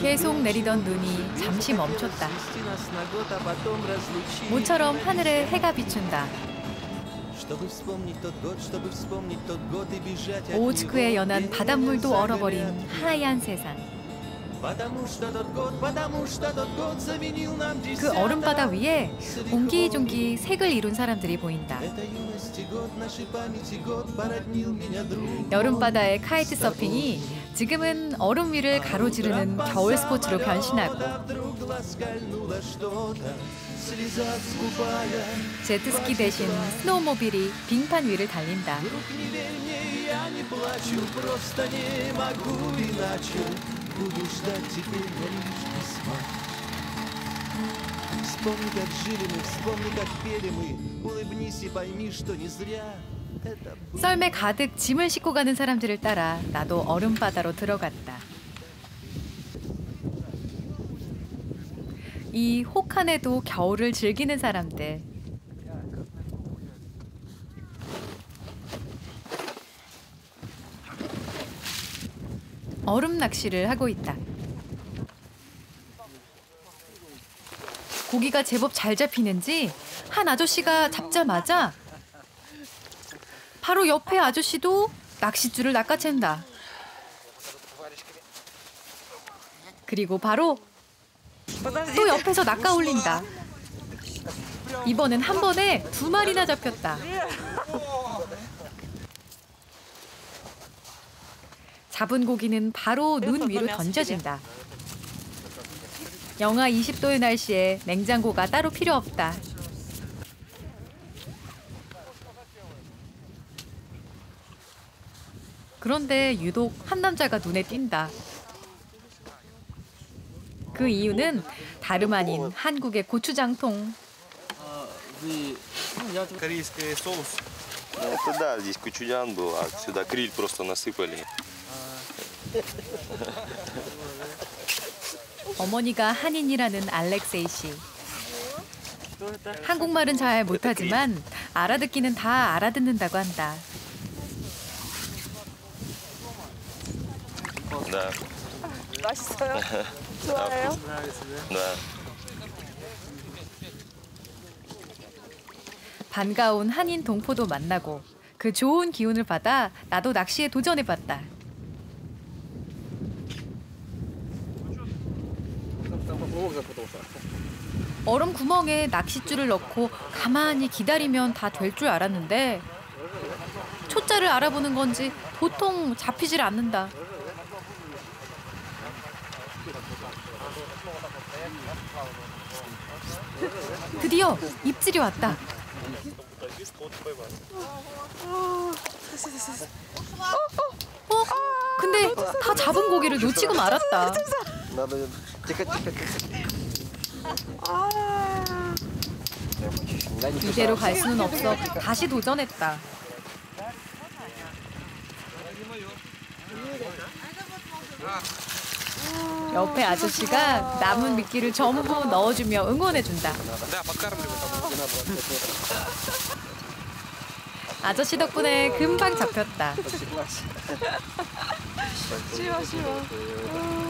계속 내리던 눈이 잠시 멈췄다. 모처럼 하늘에 해가 비춘다. 오츠크에 연한 바닷물도 얼어버린 하얀 세상. 그 얼음바다 위에 옹기종기 색을 이룬 사람들이 보인다. 여름바다의 카이트 서핑이 지금은 얼음 위를 가로지르는 겨울 스포츠로 변신하고 제트스키 대신 스노우모빌이 빙판 위를 달린다. Буду ждать теперь я лишь письма. Вспомни, как жили мы, вспомни, как пели мы. Улыбнись и пойми, что не зря. 썰매 가득 짐을 싣고 가는 사람들을 따라 나도 얼음바다로 들어갔다. 이 혹한에도 겨울을 즐기는 사람들. 얼음 낚시를 하고 있다. 고기가 제법 잘 잡히는지 한 아저씨가 잡자마자 바로 옆에 아저씨도 낚싯줄을 낚아챈다. 그리고 바로 또 옆에서 낚아 올린다. 이번엔 한 번에 두 마리나 잡혔다. 잡은 고기는 바로 눈 위로 던져진다. 영하 20도의 날씨에 냉장고가 따로 필요 없다. 그런데 유독 한 남자가 눈에 띈다. 그 이유는 다름 아닌 한국의 고추장통. Корейский соус. Это да, здесь кучунян был, а сюда криль просто насыпали. 어머니가 한인이라는 알렉세이 씨. 한국말은 잘 못하지만 알아듣기는 다 알아듣는다고 한다. 네. 맛있어요? 좋아요? 네. 반가운 한인 동포도 만나고 그 좋은 기운을 받아 나도 낚시에 도전해봤다. 얼음 구멍에 낚싯줄을 넣고 가만히 기다리면 다 될 줄 알았는데 초자를 알아보는 건지 보통 잡히질 않는다. 드디어 입질이 왔다. 어, 어, 어 근데 다 잡은 고기를 놓치고 말았다. 이대로 갈 수는 없어 다시 도전했다. 옆에 아저씨가 남은 미끼를 전부 넣어주며 응원해준다. 아저씨 덕분에 금방 잡혔다. 쉬워 쉬워. 음.